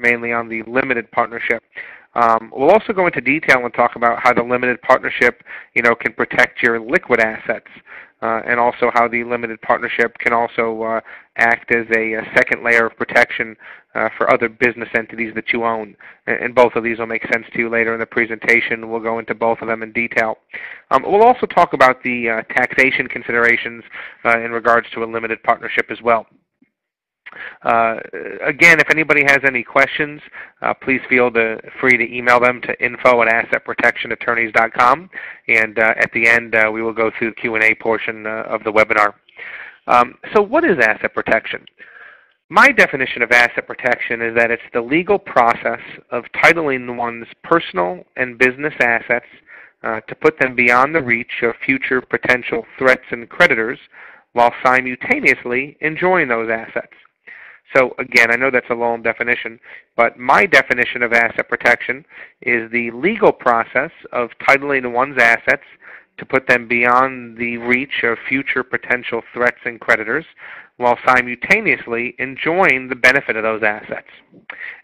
mainly on the limited partnership. Um, we'll also go into detail and talk about how the limited partnership, you know, can protect your liquid assets, uh, and also how the limited partnership can also uh, act as a, a, second layer of protection uh, for other business entities that you own. And, and, both of these will make sense to you later in the presentation. We'll go into both of them in detail. Um, we'll also talk about the uh, taxation considerations uh, in regards to a limited partnership as well. Uh, again, if anybody has any questions, uh, please feel free to email them to info at assetprotectionattorneys.com. And uh, at the end, uh, we will go through the Q&A portion uh, of the webinar. Um, so what is asset protection? My definition of asset protection is that it's the legal process of titling one's personal and business assets uh, to put them beyond the reach of future potential threats and creditors while simultaneously enjoying those assets. So again, I know that's a long definition, but my definition of asset protection is the legal process of titling one's assets to put them beyond the reach of future potential threats and creditors while simultaneously enjoying the benefit of those assets.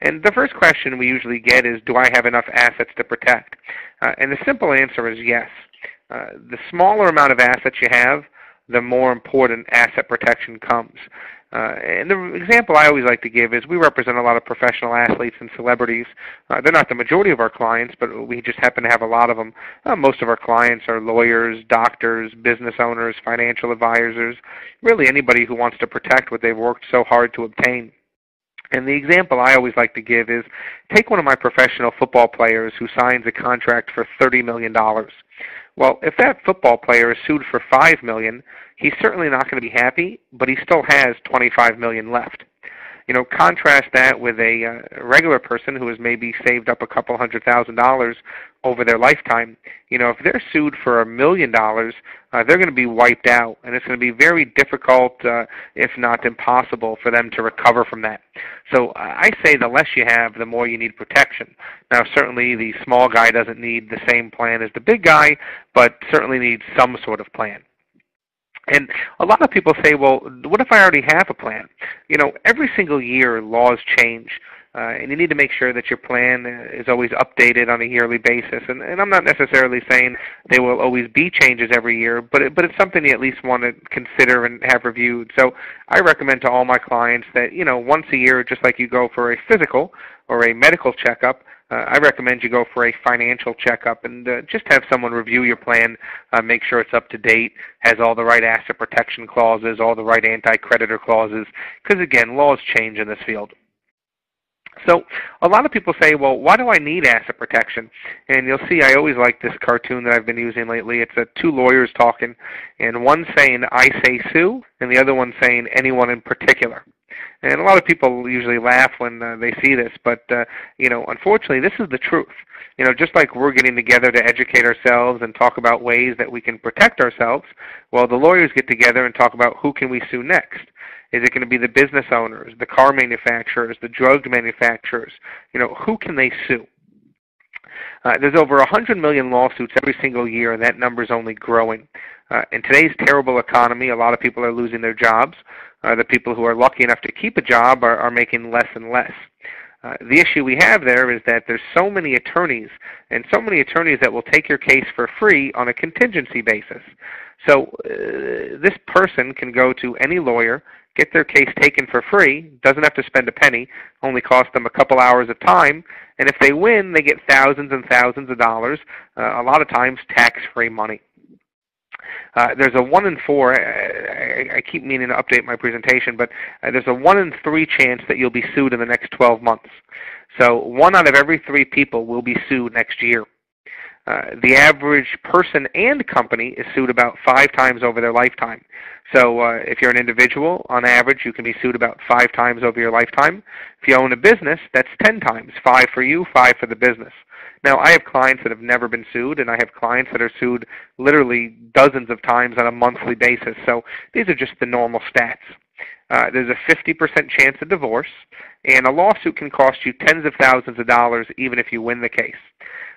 And the first question we usually get is, do I have enough assets to protect? Uh, and the simple answer is yes. Uh, the smaller amount of assets you have, the more important asset protection comes. Uh, and the example I always like to give is we represent a lot of professional athletes and celebrities. Uh, they're not the majority of our clients, but we just happen to have a lot of them. Uh, most of our clients are lawyers, doctors, business owners, financial advisors, really anybody who wants to protect what they've worked so hard to obtain. And the example I always like to give is take one of my professional football players who signs a contract for $30 million. Well, if that football player is sued for $5 million, he's certainly not going to be happy, but he still has 25 million left. You know, contrast that with a uh, regular person who has maybe saved up a couple hundred thousand dollars over their lifetime. You know, if they're sued for a million dollars, uh, they're going to be wiped out, and it's going to be very difficult, uh, if not impossible, for them to recover from that. So I say the less you have, the more you need protection. Now, certainly the small guy doesn't need the same plan as the big guy, but certainly needs some sort of plan. And a lot of people say, well, what if I already have a plan? You know, every single year laws change. Uh, and you need to make sure that your plan is always updated on a yearly basis. And, and I'm not necessarily saying there will always be changes every year, but it, but it's something you at least want to consider and have reviewed. So I recommend to all my clients that you know once a year, just like you go for a physical or a medical checkup, uh, I recommend you go for a financial checkup and uh, just have someone review your plan, uh, make sure it's up to date, has all the right asset protection clauses, all the right anti-creditor clauses, because again, laws change in this field. So a lot of people say, well, why do I need asset protection? And you'll see I always like this cartoon that I've been using lately. It's uh, two lawyers talking, and one saying, I say sue, and the other one saying, anyone in particular. And a lot of people usually laugh when uh, they see this, but uh, you know, unfortunately, this is the truth. You know, just like we're getting together to educate ourselves and talk about ways that we can protect ourselves, well, the lawyers get together and talk about who can we sue next. Is it going to be the business owners, the car manufacturers, the drug manufacturers? You know, who can they sue? Uh, there's over 100 million lawsuits every single year, and that number is only growing. Uh, in today's terrible economy, a lot of people are losing their jobs. Uh, the people who are lucky enough to keep a job are, are making less and less. Uh, the issue we have there is that there's so many attorneys, and so many attorneys that will take your case for free on a contingency basis. So uh, this person can go to any lawyer, get their case taken for free, doesn't have to spend a penny, only cost them a couple hours of time, and if they win, they get thousands and thousands of dollars, uh, a lot of times tax-free money. Uh, there's a 1 in 4, I, I, keep meaning to update my presentation, but uh, there's a 1 in 3 chance that you'll be sued in the next 12 months. So one out of every three people will be sued next year. Uh, the average person and company is sued about five times over their lifetime. So uh, if you're an individual, on average, you can be sued about five times over your lifetime. If you own a business, that's 10 times, five for you, five for the business. Now, I have clients that have never been sued, and I have clients that are sued literally dozens of times on a monthly basis. So these are just the normal stats. Uh, there's a 50% chance of divorce, and a lawsuit can cost you tens of thousands of dollars even if you win the case.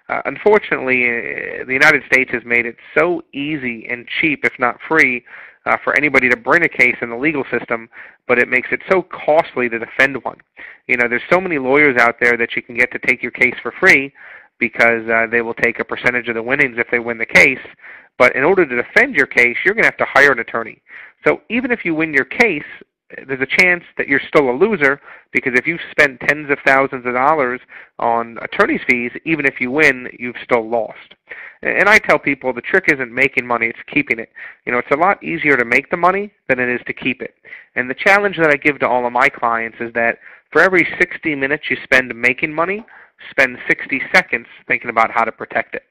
Uh, unfortunately, uh, the United States has made it so easy and cheap, if not free, uh, for anybody to bring a case in the legal system, but it makes it so costly to defend one. You know, there's so many lawyers out there that you can get to take your case for free because uh, they will take a percentage of the winnings if they win the case. But in order to defend your case, you're going to have to hire an attorney. So even if you win your case, there's a chance that you're still a loser because if you've spent tens of thousands of dollars on attorney's fees, even if you win, you've still lost. And I tell people the trick isn't making money, it's keeping it. You know, it's a lot easier to make the money than it is to keep it. And the challenge that I give to all of my clients is that for every 60 minutes you spend making money, spend 60 seconds thinking about how to protect it.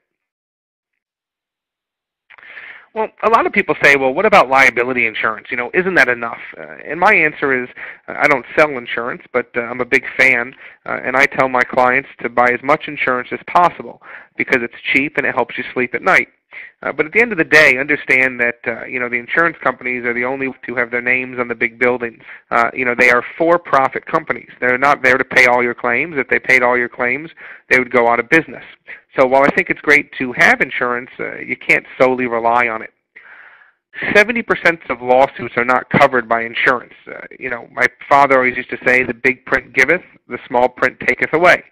Well, a lot of people say, well, what about liability insurance? You know, isn't that enough? Uh, and my answer is, uh, I don't sell insurance, but uh, I'm a big fan, uh, and I tell my clients to buy as much insurance as possible because it's cheap and it helps you sleep at night. Uh, but at the end of the day, understand that uh, you know the insurance companies are the only to have their names on the big buildings. Uh, you know they are for-profit companies. They're not there to pay all your claims. If they paid all your claims, they would go out of business. So while I think it's great to have insurance, uh, you can't solely rely on it. 70% of lawsuits are not covered by insurance. Uh, you know, my father always used to say, "The big print giveth, the small print taketh away."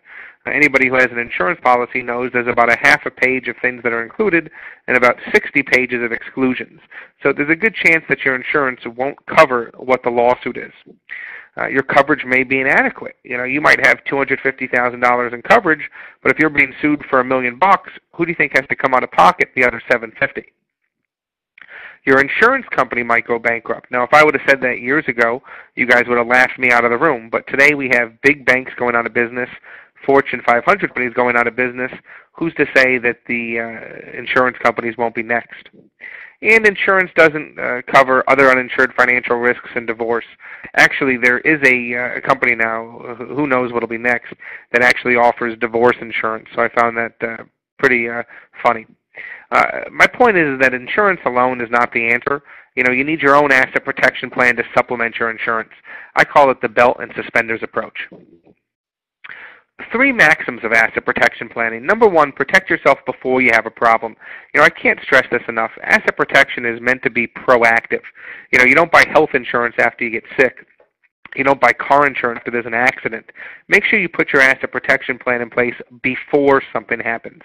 Anybody who has an insurance policy knows there's about a half a page of things that are included and about 60 pages of exclusions. So there's a good chance that your insurance won't cover what the lawsuit is. Uh, your coverage may be inadequate. You know, you might have $250,000 in coverage, but if you're being sued for a million bucks, who do you think has to come out of pocket the other 750? Your insurance company might go bankrupt. Now, if I would have said that years ago, you guys would have laughed me out of the room. But today we have big banks going out of business, Fortune 500 companies going out of business, who's to say that the uh, insurance companies won't be next? And insurance doesn't uh, cover other uninsured financial risks and divorce. Actually, there is a, uh, a company now, who knows what will be next, that actually offers divorce insurance. So I found that uh, pretty uh, funny. Uh, my point is that insurance alone is not the answer. You know, you need your own asset protection plan to supplement your insurance. I call it the belt and suspenders approach three maxims of asset protection planning. Number one, protect yourself before you have a problem. You know, I can't stress this enough. Asset protection is meant to be proactive. You know, you don't buy health insurance after you get sick. You don't buy car insurance if there's an accident. Make sure you put your asset protection plan in place before something happens.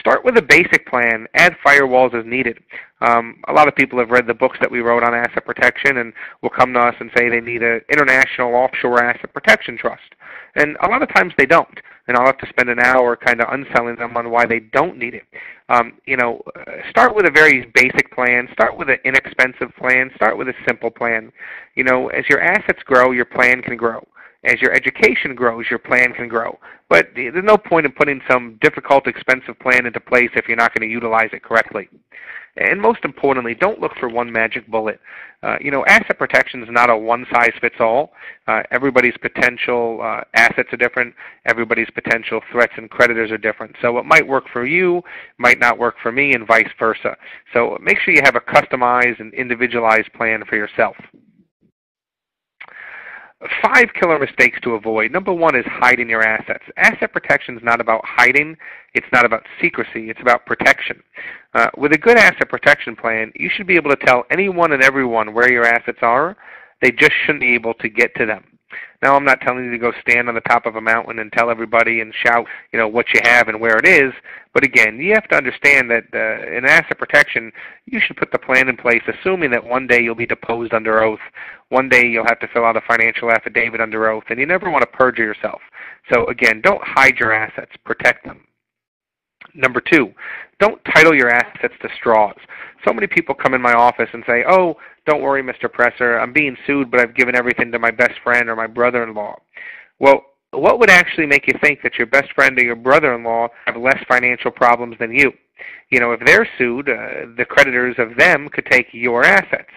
Start with a basic plan. Add firewalls as needed. Um, a lot of people have read the books that we wrote on asset protection and will come to us and say they need an international offshore asset protection trust. And a lot of times they don't. And I'll have to spend an hour kind of unselling them on why they don't need it. Um, you know, start with a very basic plan. Start with an inexpensive plan. Start with a simple plan. You know, as your assets grow, your plan can grow as your education grows, your plan can grow. But there's no point in putting some difficult, expensive plan into place if you're not going to utilize it correctly. And most importantly, don't look for one magic bullet. Uh, you know, asset protection is not a one-size-fits-all. Uh, everybody's potential uh, assets are different. Everybody's potential threats and creditors are different. So what might work for you might not work for me and vice versa. So make sure you have a customized and individualized plan for yourself five killer mistakes to avoid. Number one is hiding your assets. Asset protection is not about hiding. It's not about secrecy. It's about protection. Uh, with a good asset protection plan, you should be able to tell anyone and everyone where your assets are. They just shouldn't be able to get to them. Now, I'm not telling you to go stand on the top of a mountain and tell everybody and shout, you know, what you have and where it is. But again, you have to understand that uh, in asset protection, you should put the plan in place, assuming that one day you'll be deposed under oath. One day you'll have to fill out a financial affidavit under oath, and you never want to perjure yourself. So again, don't hide your assets. Protect them. Number two, don't title your assets to straws. So many people come in my office and say, oh, don't worry, Mr. Presser, I'm being sued, but I've given everything to my best friend or my brother-in-law. Well, what would actually make you think that your best friend or your brother-in-law have less financial problems than you? You know, if they're sued, uh, the creditors of them could take your assets.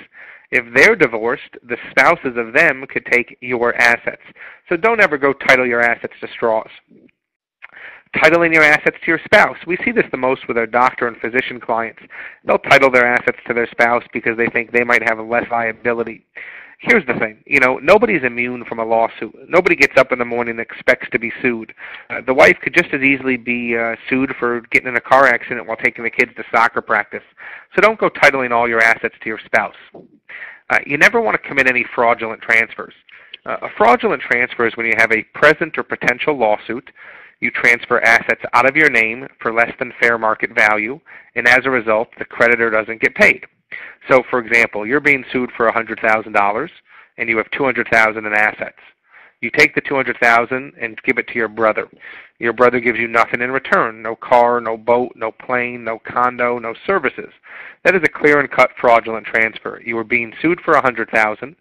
If they're divorced, the spouses of them could take your assets. So don't ever go title your assets to straws titling your assets to your spouse. We see this the most with our doctor and physician clients. They'll title their assets to their spouse because they think they might have less liability. here's the thing. You know, nobody's immune from a lawsuit. Nobody gets up in the morning and expects to be sued. Uh, the wife could just as easily be uh, sued for getting in a car accident while taking the kids to soccer practice. So don't go titling all your assets to your spouse. Uh, you never want to commit any fraudulent transfers. Uh, a fraudulent transfer is when you have a present or potential lawsuit you transfer assets out of your name for less than fair market value, and as a result, the creditor doesn't get paid. So, for example, you're being sued for $100,000 and you have 200,000 in assets. You take the 200,000 and give it to your brother. Your brother gives you nothing in return. No car, no boat, no plane, no condo, no services. That is a clear and cut fraudulent transfer. You were being sued for 100,000.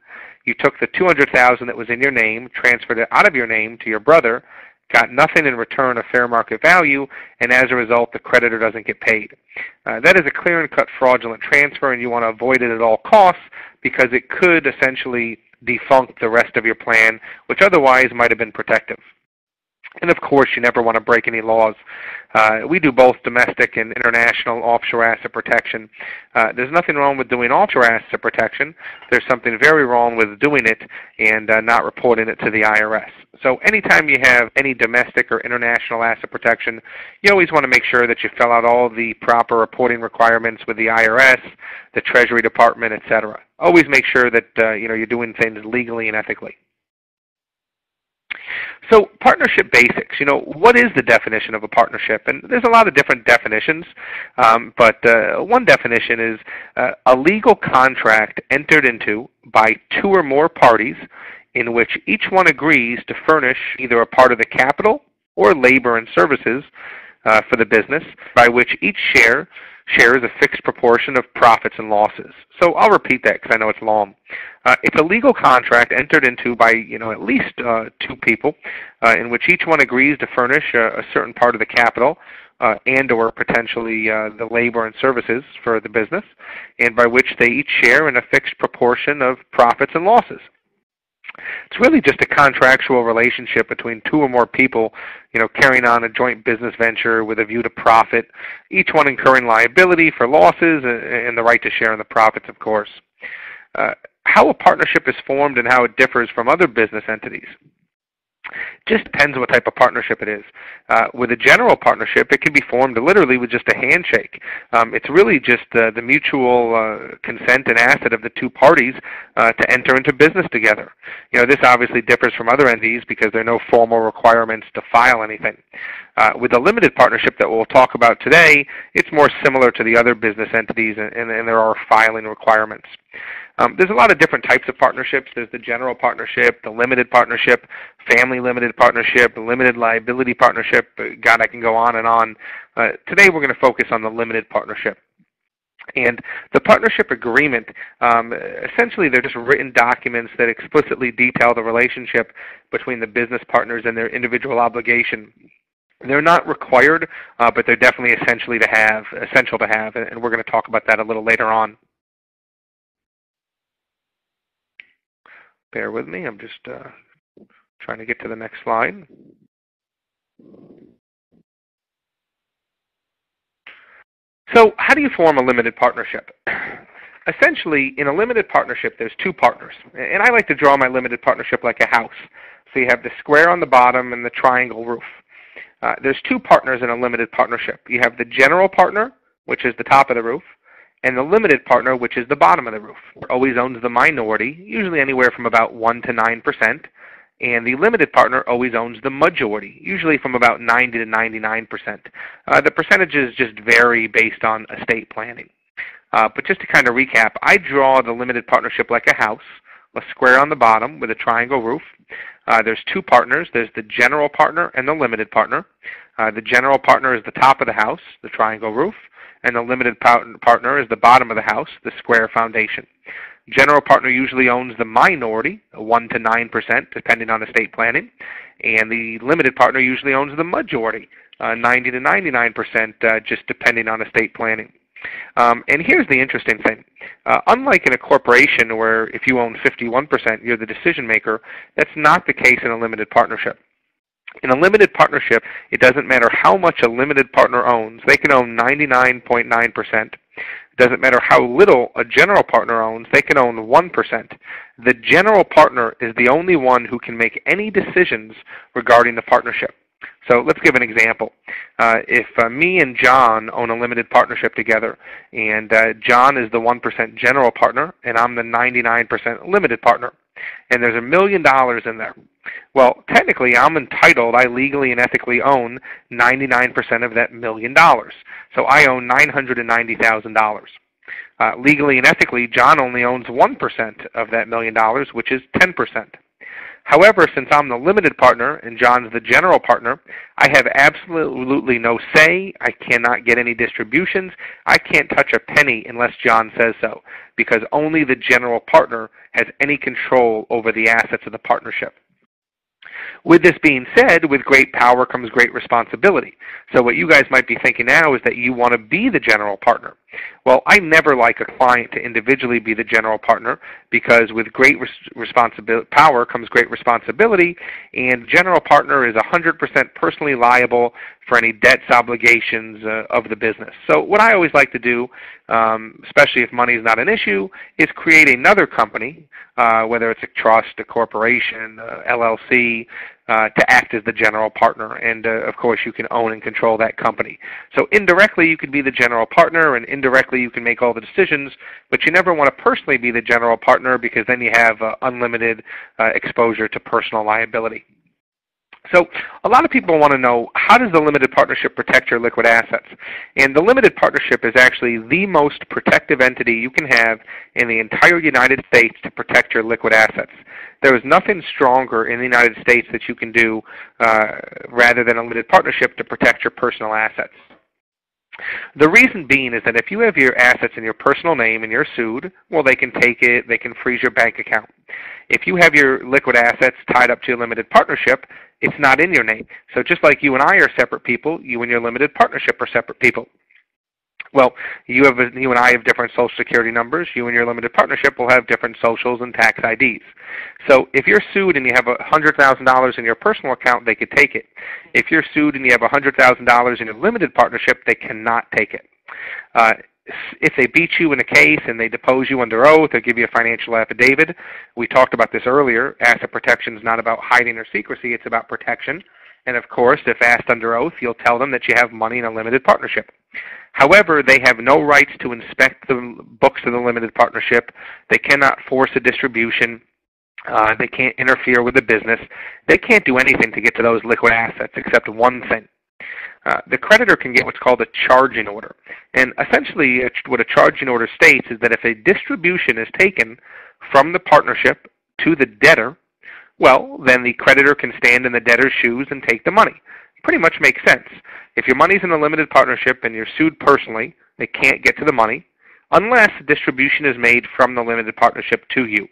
You took the 200,000 that was in your name, transferred it out of your name to your brother, got nothing in return of fair market value, and as a result, the creditor doesn't get paid. Uh, that is a clear and cut fraudulent transfer, and you want to avoid it at all costs because it could essentially defunct the rest of your plan, which otherwise might have been protective. And of course, you never want to break any laws. Uh, we do both domestic and international offshore asset protection. Uh, there's nothing wrong with doing offshore asset protection. There's something very wrong with doing it and uh, not reporting it to the IRS. So anytime you have any domestic or international asset protection, you always want to make sure that you fill out all the proper reporting requirements with the IRS, the Treasury Department, etc. Always make sure that uh, you know you're doing things legally and ethically. So partnership basics, you know, what is the definition of a partnership? And there's a lot of different definitions, um, but uh, one definition is uh, a legal contract entered into by two or more parties in which each one agrees to furnish either a part of the capital or labor and services uh, for the business by which each share shares a fixed proportion of profits and losses. So I'll repeat that because I know it's long. Uh, it's a legal contract entered into by you know at least uh, two people, uh, in which each one agrees to furnish a, a certain part of the capital uh, and or potentially uh, the labor and services for the business, and by which they each share in a fixed proportion of profits and losses. It's really just a contractual relationship between two or more people, you know, carrying on a joint business venture with a view to profit, each one incurring liability for losses and the right to share in the profits, of course. Uh, how a partnership is formed and how it differs from other business entities just depends what type of partnership it is. Uh, with a general partnership, it can be formed literally with just a handshake. Um, it's really just uh, the mutual uh, consent and asset of the two parties uh, to enter into business together. You know, this obviously differs from other entities because there are no formal requirements to file anything. Uh, with a limited partnership that we'll talk about today, it's more similar to the other business entities, and, and, and there are filing requirements. Um, there's a lot of different types of partnerships. There's the general partnership, the limited partnership, family limited partnership, limited liability partnership. Uh, God, I can go on and on. Uh, today we're going to focus on the limited partnership. And the partnership agreement, um, essentially they're just written documents that explicitly detail the relationship between the business partners and their individual obligation. They're not required, uh, but they're definitely essentially to have, essential to have, and we're going to talk about that a little later on. Bear with me. I'm just uh, trying to get to the next slide. So how do you form a limited partnership? Essentially, in a limited partnership, there's two partners. And I like to draw my limited partnership like a house. So you have the square on the bottom and the triangle roof. Uh, there's two partners in a limited partnership. You have the general partner, which is the top of the roof, and the limited partner, which is the bottom of the roof, always owns the minority, usually anywhere from about 1 to 9%, and the limited partner always owns the majority, usually from about 90 to 99%. Uh, the percentages just vary based on estate planning. Uh, but just to kind of recap, I draw the limited partnership like a house, a square on the bottom with a triangle roof. Uh, there's two partners. There's the general partner and the limited partner. Uh, the general partner is the top of the house, the triangle roof and the limited partner is the bottom of the house, the square foundation. General partner usually owns the minority, 1 to 9%, depending on estate planning, and the limited partner usually owns the majority, uh, 90 to 99%, uh, just depending on estate planning. Um, and here's the interesting thing. Uh, unlike in a corporation where if you own 51%, you're the decision maker, that's not the case in a limited partnership. In a limited partnership, it doesn't matter how much a limited partner owns. They can own 99.9%. It doesn't matter how little a general partner owns, they can own 1%. The general partner is the only one who can make any decisions regarding the partnership. So let's give an example. Uh, if uh, me and John own a limited partnership together, and uh, John is the 1% general partner, and I'm the 99% limited partner, and there's a million dollars in there. Well, technically, I'm entitled, I legally and ethically own 99% of that million dollars. So I own $990,000. Uh, legally and ethically, John only owns 1% of that million dollars, which is 10%. However, since I'm the limited partner and John's the general partner, I have absolutely no say. I cannot get any distributions. I can't touch a penny unless John says so, because only the general partner has any control over the assets of the partnership. With this being said, with great power comes great responsibility. So what you guys might be thinking now is that you want to be the general partner. Well, I never like a client to individually be the general partner because with great res responsibility, power comes great responsibility, and general partner is 100% personally liable for any debts, obligations uh, of the business. So what I always like to do, um, especially if money is not an issue, is create another company, uh, whether it's a trust, a corporation, uh, LLC, uh, to act as the general partner. And uh, of course, you can own and control that company. So indirectly, you could be the general partner, and indirectly, you can make all the decisions. But you never want to personally be the general partner because then you have uh, unlimited uh, exposure to personal liability. So a lot of people want to know, how does the limited partnership protect your liquid assets? And the limited partnership is actually the most protective entity you can have in the entire United States to protect your liquid assets. There is nothing stronger in the United States that you can do uh, rather than a limited partnership to protect your personal assets. The reason being is that if you have your assets in your personal name and you're sued, well, they can take it, they can freeze your bank account. If you have your liquid assets tied up to a limited partnership, it's not in your name. So just like you and I are separate people, you and your limited partnership are separate people. Well, you have you and I have different social security numbers. You and your limited partnership will have different socials and tax IDs. So if you're sued and you have $100,000 in your personal account, they could take it. If you're sued and you have $100,000 in your limited partnership, they cannot take it. Uh, if they beat you in a case and they depose you under oath or give you a financial affidavit, we talked about this earlier, asset protection is not about hiding or secrecy, it's about protection. And of course, if asked under oath, you'll tell them that you have money in a limited partnership. However, they have no rights to inspect the books of the limited partnership. They cannot force a distribution. Uh, they can't interfere with the business. They can't do anything to get to those liquid assets except one thing. Uh, the creditor can get what's called a charging order. And essentially, what a charging order states is that if a distribution is taken from the partnership to the debtor, well, then the creditor can stand in the debtor's shoes and take the money. Pretty much makes sense. If your money's in a limited partnership and you're sued personally, they can't get to the money unless a distribution is made from the limited partnership to you.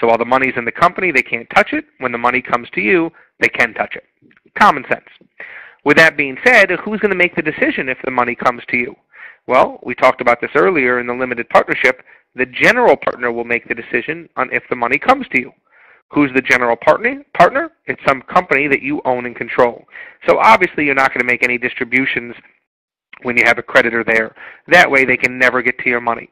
So while the money's in the company, they can't touch it. When the money comes to you, they can touch it. Common sense. With that being said, who's going to make the decision if the money comes to you? Well, we talked about this earlier in the limited partnership. The general partner will make the decision on if the money comes to you. Who's the general partner? Partner? It's some company that you own and control. So obviously you're not going to make any distributions when you have a creditor there. That way they can never get to your money.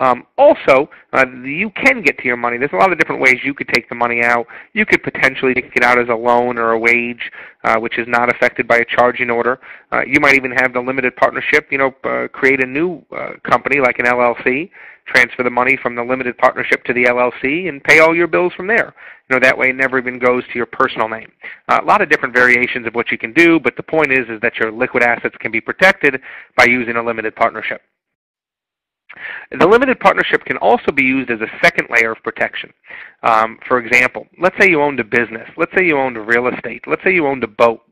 Um, also, uh, you can get to your money. There's a lot of different ways you could take the money out. You could potentially take it out as a loan or a wage, uh, which is not affected by a charging order. Uh, you might even have the limited partnership, you know, uh, create a new uh, company like an LLC, transfer the money from the limited partnership to the LLC, and pay all your bills from there. You know, that way it never even goes to your personal name. Uh, a lot of different variations of what you can do, but the point is, is that your liquid assets can be protected by using a limited partnership. The limited partnership can also be used as a second layer of protection. Um, for example, let's say you owned a business. Let's say you owned real estate. Let's say you owned a boat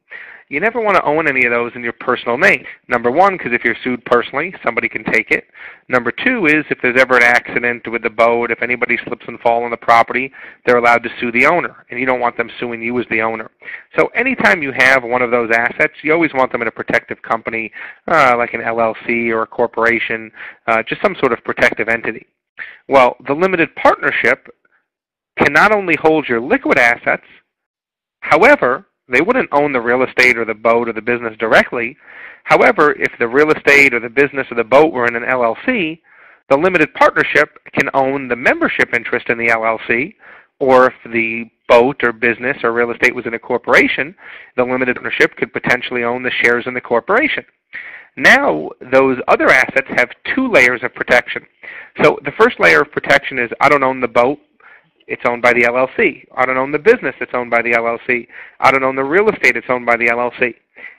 you never want to own any of those in your personal name. Number one, because if you're sued personally, somebody can take it. Number two is if there's ever an accident with the boat, if anybody slips and falls on the property, they're allowed to sue the owner, and you don't want them suing you as the owner. So anytime you have one of those assets, you always want them in a protective company, uh, like an LLC or a corporation, uh, just some sort of protective entity. Well, the limited partnership can not only hold your liquid assets, however, they wouldn't own the real estate or the boat or the business directly. However, if the real estate or the business or the boat were in an LLC, The limited partnership can own the membership interest in the LLC, or if the boat or business or real estate was in a corporation, the limited partnership could potentially own the shares in the corporation. Now, those other assets have two layers of protection. So the first layer of protection is I don't own the boat, it's owned by the LLC. I don't own the business, it's owned by the LLC. I don't own the real estate, it's owned by the LLC.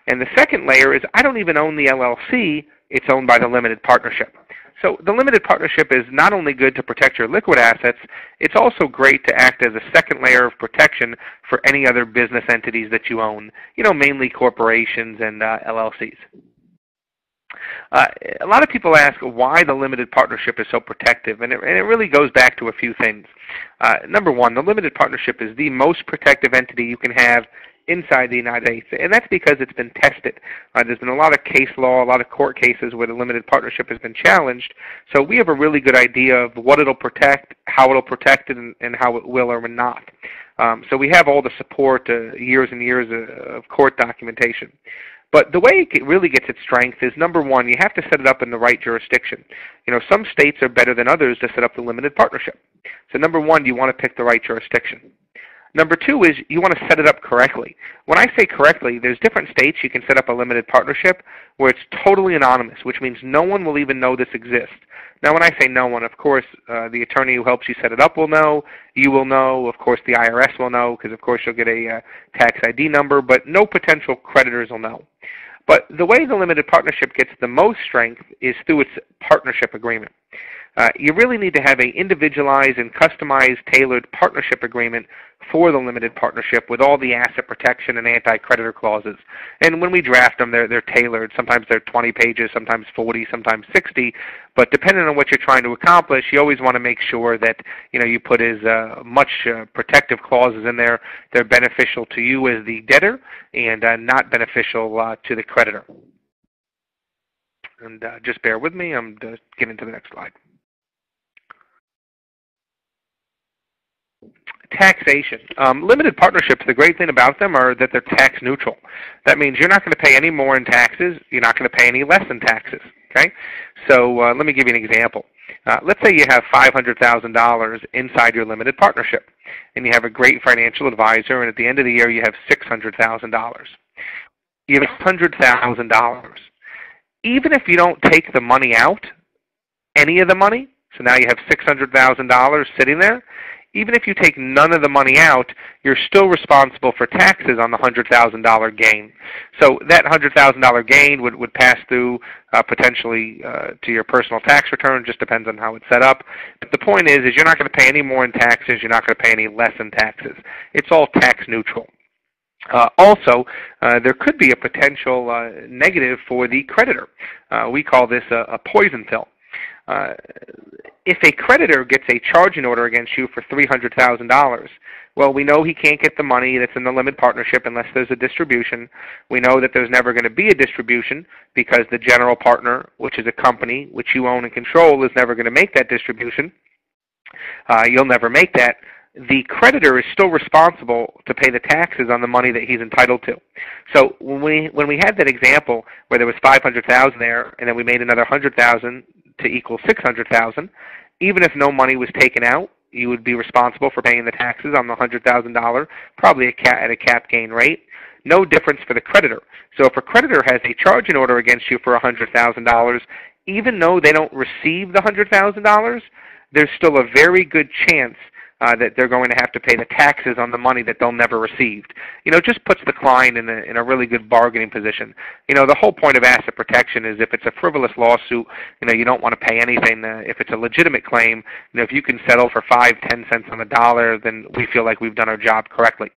And the second layer is I don't even own the LLC, it's owned by the limited partnership. So the limited partnership is not only good to protect your liquid assets, it's also great to act as a second layer of protection for any other business entities that you own, you know, mainly corporations and uh, LLCs. Uh, a lot of people ask why the limited partnership is so protective, and it, and it really goes back to a few things. Uh, number one, the limited partnership is the most protective entity you can have inside the United States, and that's because it's been tested. Uh, there's been a lot of case law, a lot of court cases where the limited partnership has been challenged, so we have a really good idea of what it'll protect, how it'll protect it, and, and how it will or will not. Um, so we have all the support, uh, years and years of court documentation. But the way it really gets its strength is number one, you have to set it up in the right jurisdiction. You know, some states are better than others to set up the limited partnership. So number one, you want to pick the right jurisdiction. Number two is you want to set it up correctly. When I say correctly, there's different states you can set up a limited partnership where it's totally anonymous, which means no one will even know this exists. Now, when I say no one, of course, uh, the attorney who helps you set it up will know. You will know. Of course, the IRS will know because, of course, you'll get a uh, tax ID number, but no potential creditors will know. But the way the limited partnership gets the most strength is through its partnership agreement. Uh, you really need to have an individualized and customized, tailored partnership agreement for the limited partnership with all the asset protection and anti-creditor clauses. And when we draft them, they're, they're tailored. Sometimes they're 20 pages, sometimes 40, sometimes 60. But depending on what you're trying to accomplish, you always want to make sure that you know you put as uh, much uh, protective clauses in there that are beneficial to you as the debtor and uh, not beneficial uh, to the creditor. And uh, just bear with me. I'm getting to the next slide. Taxation. Um, limited partnerships, the great thing about them are that they're tax neutral. That means you're not going to pay any more in taxes. You're not going to pay any less in taxes. Okay? So uh, let me give you an example. Uh, let's say you have $500,000 inside your limited partnership, and you have a great financial advisor, and at the end of the year you have $600,000. You have $100,000. Even if you don't take the money out, any of the money, so now you have $600,000 sitting there, even if you take none of the money out, you're still responsible for taxes on the $100,000 gain. So that $100,000 gain would, would pass through uh, potentially uh, to your personal tax return. Just depends on how it's set up. But the point is, is you're not going to pay any more in taxes. You're not going to pay any less in taxes. It's all tax neutral. Uh, also, uh, there could be a potential uh, negative for the creditor. Uh, we call this a, a poison pill. Uh, if a creditor gets a charging order against you for $300,000, well, we know he can't get the money that's in the limited partnership unless there's a distribution. We know that there's never going to be a distribution because the general partner, which is a company which you own and control, is never going to make that distribution. Uh, you'll never make that. The creditor is still responsible to pay the taxes on the money that he's entitled to. So when we when we had that example where there was 500,000 there, and then we made another 100,000 to equal 600,000. Even if no money was taken out, you would be responsible for paying the taxes on the $100,000, probably at a cap gain rate. No difference for the creditor. So if a creditor has a charging order against you for $100,000, even though they don't receive the $100,000, there's still a very good chance uh, that they're going to have to pay the taxes on the money that they'll never received. You know, just puts the client in a, in a really good bargaining position. You know, the whole point of asset protection is if it's a frivolous lawsuit, you know, you don't want to pay anything. Uh, if it's a legitimate claim, you know, if you can settle for five, ten cents on the dollar, then we feel like we've done our job correctly.